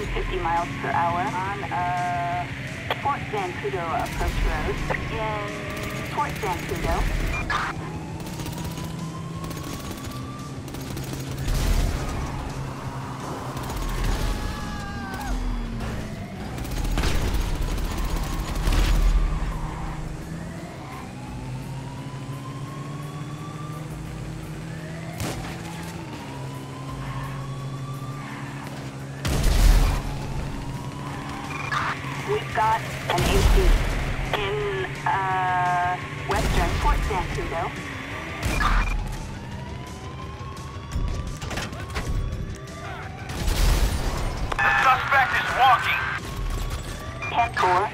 Suspect 50 miles per hour on uh, Fort Zancudo approach road in Fort Zancudo. Got an AC in uh, western Fort Zancudo. The suspect is walking. 10-4.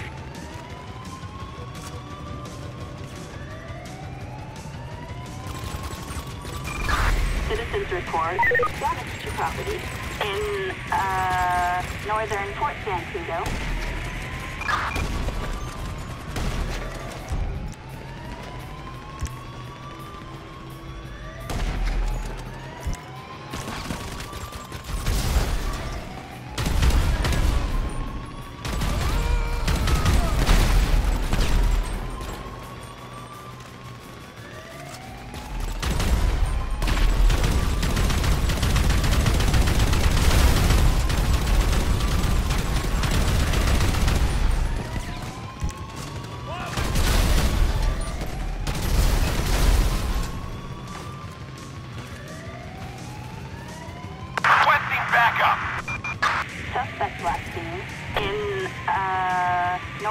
Citizens report damage to property in uh, northern Fort Zancudo.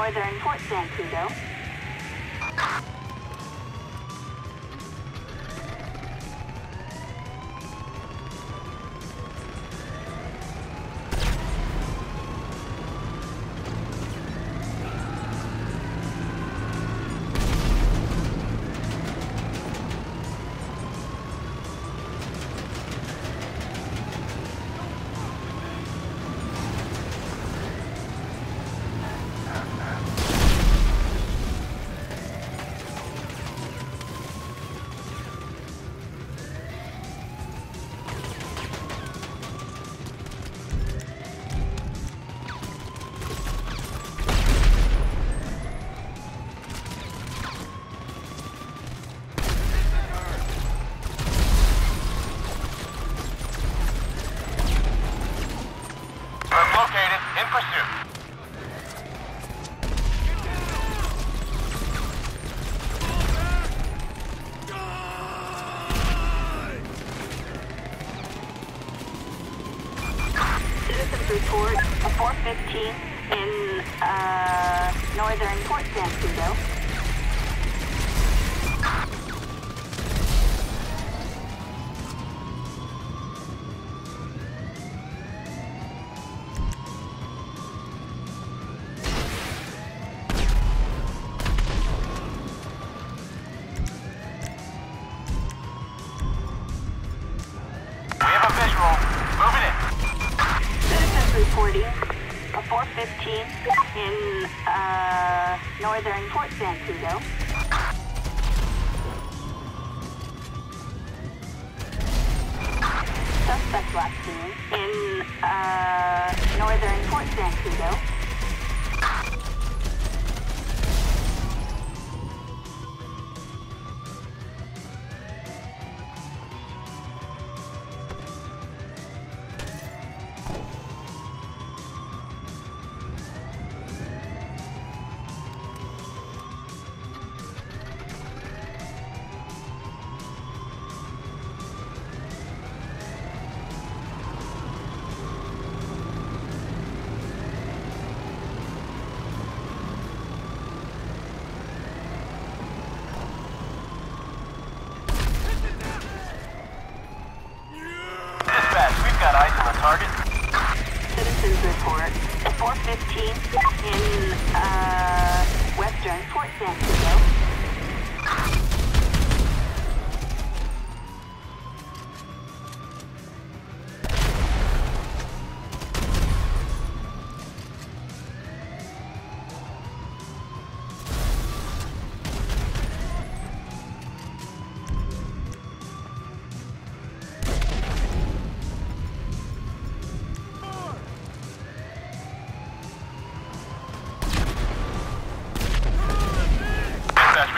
Northern Fort Zancudo. Last seen in uh, northern Fort Zancudo.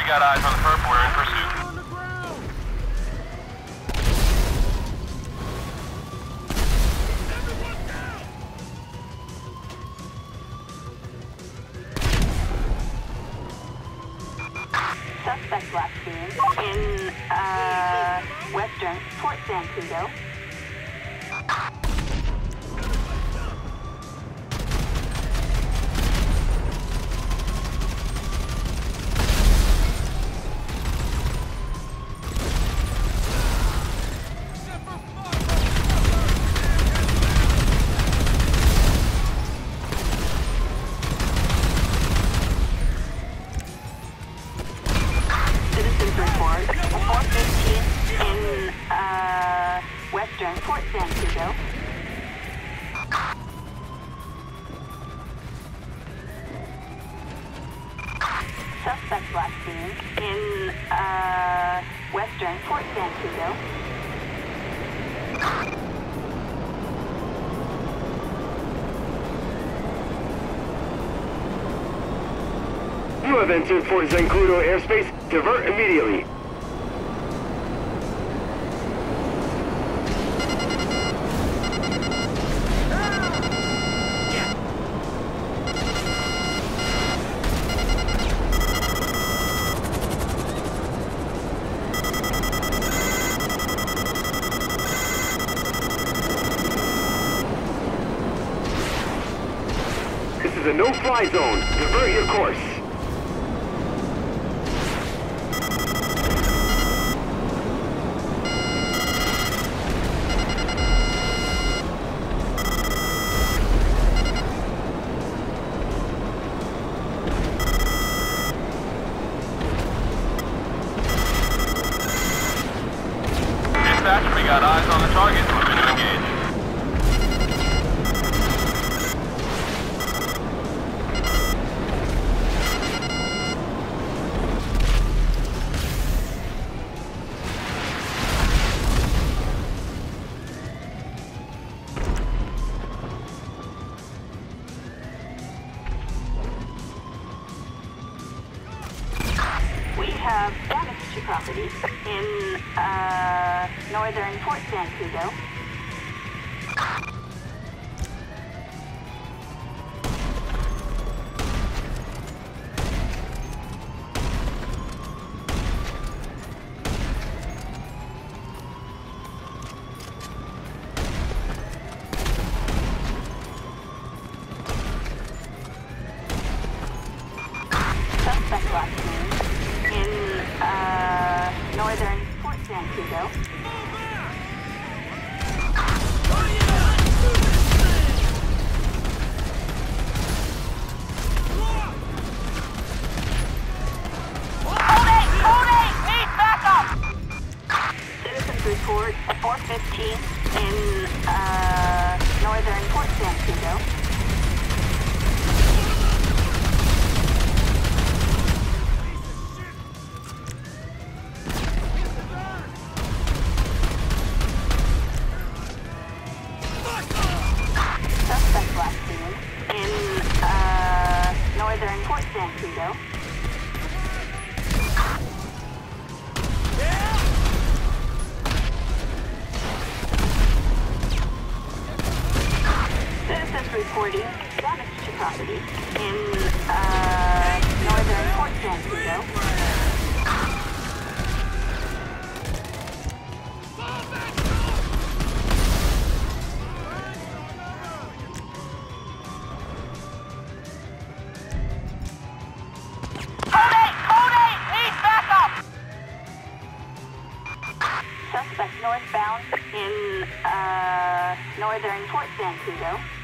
Got eyes on the perp. We're in pursuit. Suspect last seen in uh, western Fort Zancudo. You have entered Fort Zancudo airspace. Divert immediately. Is zone. Divert your course. Northern Fort Zancudo. Suspect Report 415 in uh, northern Fort Zancudo. Suspect northern Fort Zancudo.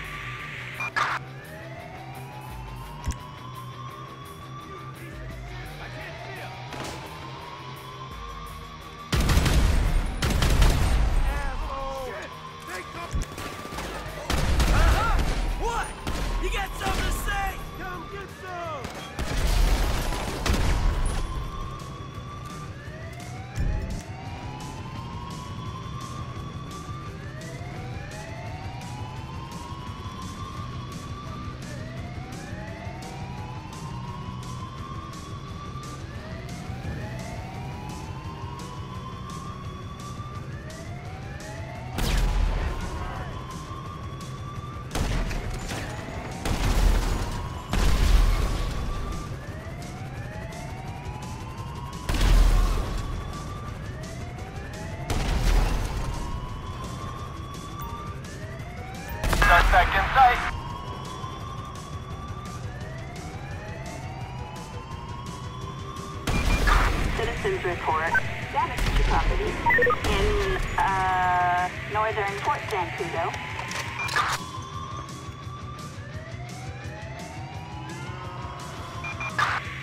Zancudo.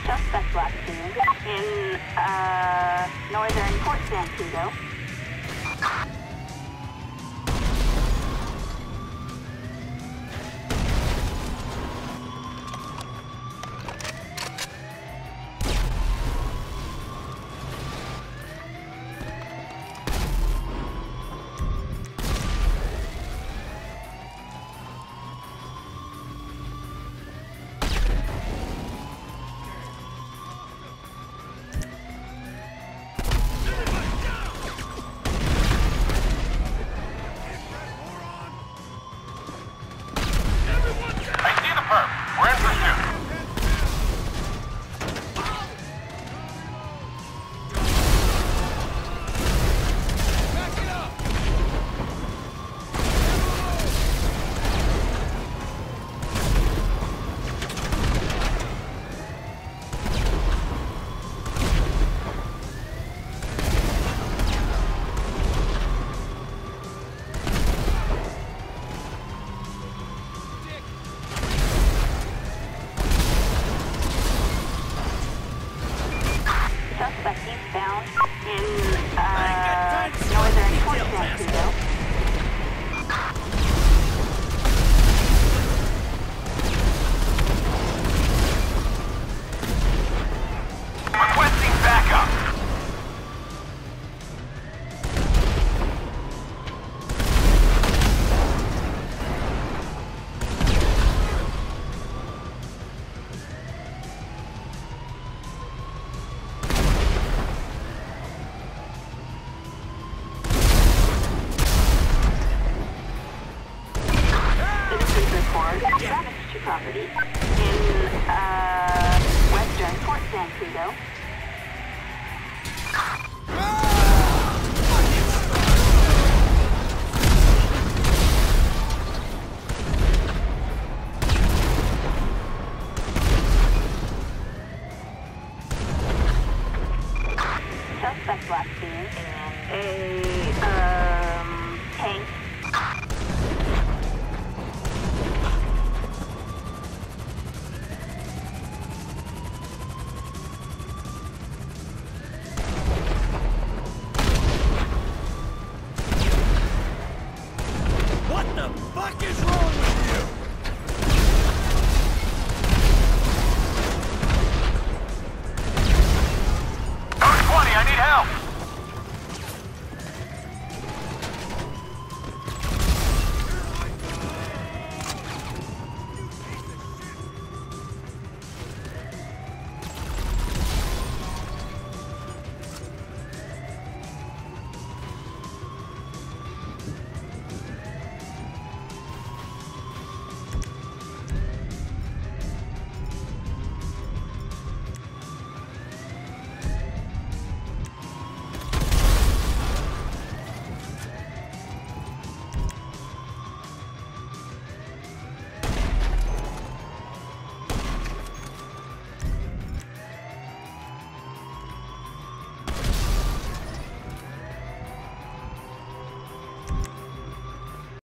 Suspect last seen in uh, northern Port San I Eastbound in uh, northern Fort Zancudo. Last seen in a um, tank